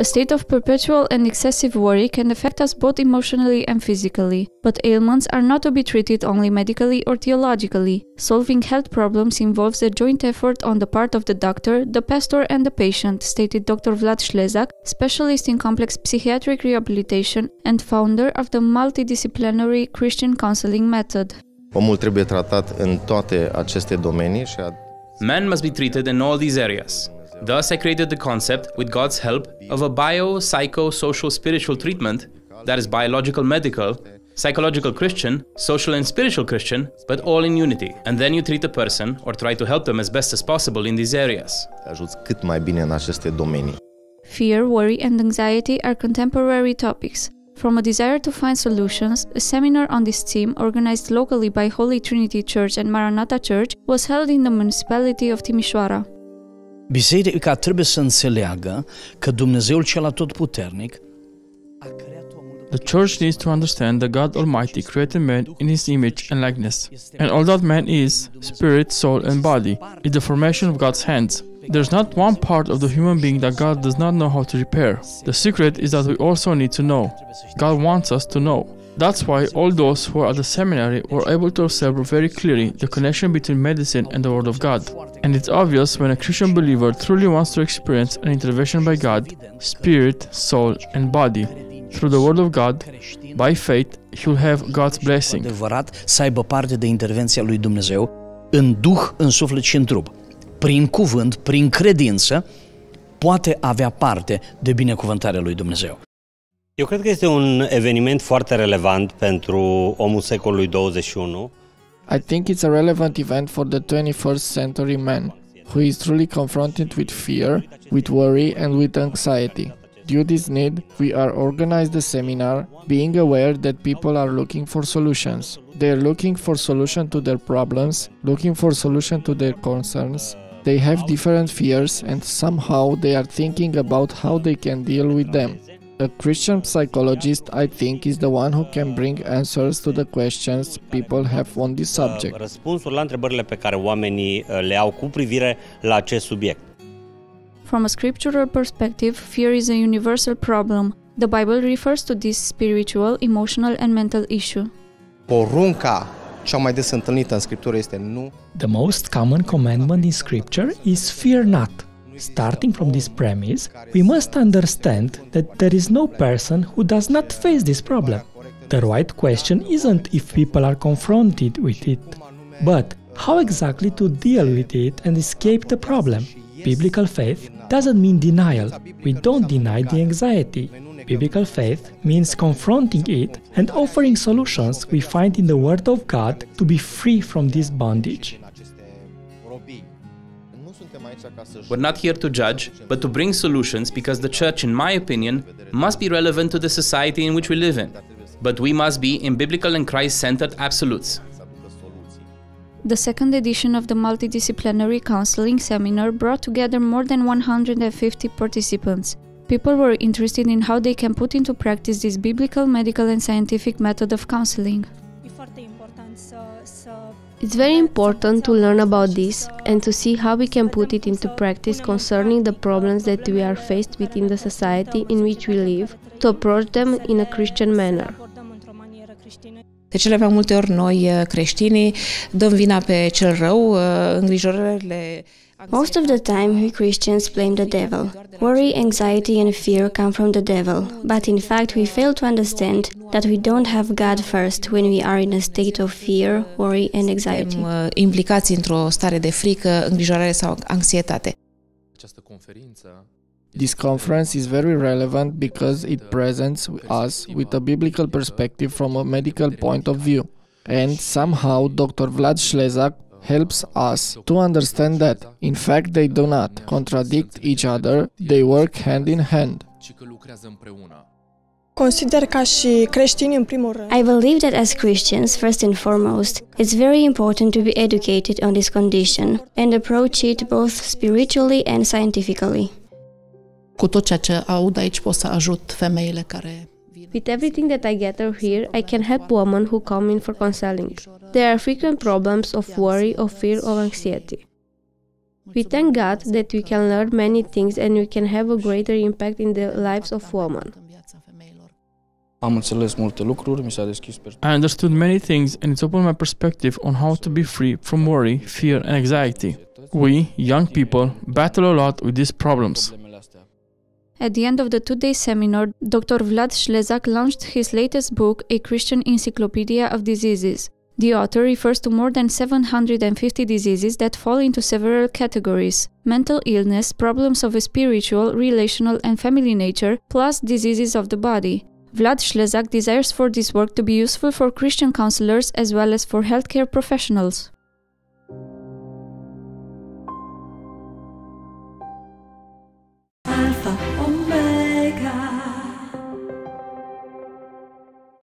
A state of perpetual and excessive worry can affect us both emotionally and physically, but ailments are not to be treated only medically or theologically. Solving health problems involves a joint effort on the part of the doctor, the pastor, and the patient, stated Dr. Vlad Schlezak, specialist in complex psychiatric rehabilitation and founder of the multidisciplinary Christian counseling method. Omul trebuie tratat în toate aceste domenii. Man must be treated in all these areas. Thus, I created the concept, with God's help, of a bio, psycho, social, spiritual treatment that is biological, medical, psychological Christian, social, and spiritual Christian, but all in unity. And then you treat the person or try to help them as best as possible in these areas. ajuți cât mai bine în aceste domenii. Fear, worry, and anxiety are contemporary topics. From a desire to find solutions, a seminar on this theme, organized locally by Holy Trinity Church and Maranatha Church, was held in the municipality of Timișoara. Biserica trebuie să înțeleagă că Dumnezeul cel atotputernic The church needs to understand that God Almighty created man in his image and likeness, and all that man is, spirit, soul, and body, is the formation of God's hands. There's not one part of the human being that God does not know how to repair. The secret is that we also need to know. God wants us to know. That's why all those who are at the seminary were able to observe very clearly the connection between medicine and the Word of God. And it's obvious when a Christian believer truly wants to experience an intervention by God, spirit, soul, and body, through the Word of God, by faith, he will have God's blessing. adevărat să aibă parte de intervenția lui Dumnezeu în duh, în suflet și în trup. Prin cuvânt, prin credință, poate avea parte de binecuvântarea lui Dumnezeu. Eu cred că este un eveniment foarte relevant pentru omul secolului 21. I think it's a relevant event for the 21st century man who is truly confronted with fear, with worry, and with anxiety. Due to this need, we are organized a seminar, being aware that people are looking for solutions. They are looking for solution to their problems, looking for solution to their concerns. They have different fears and somehow they are thinking about how they can deal with them. A Christian psychologist, I think, is the one who can bring answers to the questions people have on this subject. Răspunsuri la întrebările pe care oamenii uh, le au cu privire la acest subiect. From a scriptural perspective, fear is a universal problem. The Bible refers to this spiritual, emotional, and mental issue. Porunca cea mai des întâlnită în Scriptură este nu. The most common commandment in Scripture is fear not. Starting from this premise, we must understand that there is no person who does not face this problem. The right question isn't if people are confronted with it, but how exactly to deal with it and escape the problem. Biblical faith doesn't mean denial. We don't deny the anxiety. Biblical faith means confronting it and offering solutions we find in the Word of God to be free from this bondage. We're not here to judge, but to bring solutions because the church, in my opinion, must be relevant to the society in which we live in. But we must be in biblical and Christ centered absolutes. The second edition of the Multidisciplinary Counseling Seminar brought together more than 150 participants. People were interested in how they can put into practice this biblical, medical, and scientific method of counseling. It's very important to learn about this and to see how we can put it into practice concerning the problems that we are faced with in the society in which we live, to approach them in a Christian manner. De cele mai multe ori noi, uh, creștinii, dăm vina pe cel rău, uh, îngrijorările Most of the time, we Christians blame the devil. Worry, anxiety, and fear come from the devil, but in fact, we fail to understand that we don't have God first when we are in a state of fear, worry, and anxiety. suntem uh, implicați într-o stare de frică, îngrijorare sau anxietate. This conference is very relevant because it presents us with a biblical perspective from a medical point of view. And somehow Dr. Vlad Schlezak helps us to understand that, in fact, they do not contradict each other, they work hand in hand. Consider ca și creștini în primul rând. I believe that as Christians, first and foremost, it's very important to be educated on this condition and approach it both spiritually and scientifically. Cu tot ceea ce aud aici pot să ajut femeile care With everything that I gather here, I can help women who come in for counseling. There are frequent problems of worry, of fear, of anxiety. We thank God that we can learn many things and we can have a greater impact in the lives of women. Am înțeles multe lucruri, mi s-a deschis I understood many things and it's opened my perspective on how to be free from worry, fear, and anxiety. We, young people, battle a lot with these problems. At the end of the two day seminar, Dr. Vlad Schlezak launched his latest book, A Christian Encyclopedia of Diseases. The author refers to more than 750 diseases that fall into several categories mental illness, problems of a spiritual, relational, and family nature, plus diseases of the body. Vlad Schlezak desires for this work to be useful for Christian counselors as well as for healthcare professionals.